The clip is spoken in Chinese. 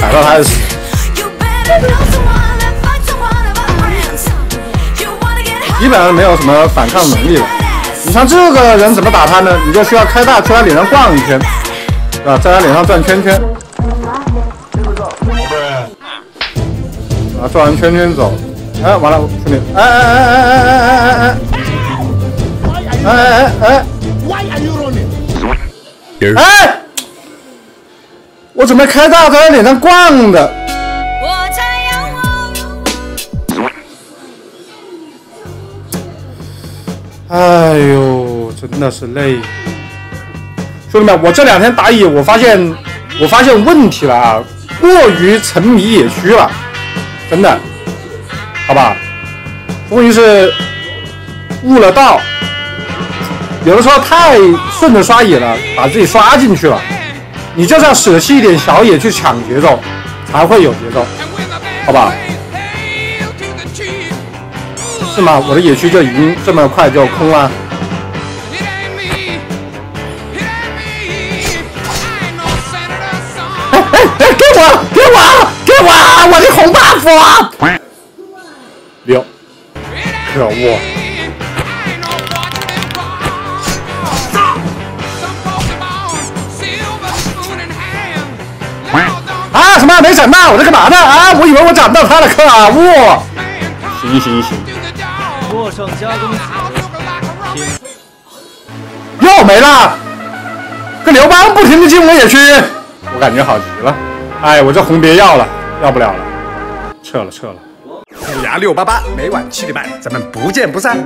踩到他的死。基本上没有什么反抗能力了。你像这个人怎么打他呢？你就需要开大去他脸上逛一圈，啊，在他脸上转圈圈。对啊，转完圈圈走。哎，完了，兄弟！哎哎哎哎哎哎哎哎！哎哎哎！哎！我准备开大在他脸上逛的。哎呦，真的是累，兄弟们，我这两天打野，我发现我发现问题了啊，过于沉迷野区了，真的，好吧，终于是悟了道，有的时候太顺着刷野了，把自己刷进去了，你就是要舍弃一点小野去抢节奏，才会有节奏，好吧。是吗？我的野区就已经这么快就空了？哎哎哎！给我给我给我我的红 buff！六，可恶！什么没斩到？我在干嘛呢？啊！我以为我斩到他了，可恶！行行行。陌上加工又没了，跟刘邦不停的进我野区，我感觉好极了。哎，我这红别要了，要不了了，撤了撤了。虎牙六八八，每晚七点半，咱们不见不散。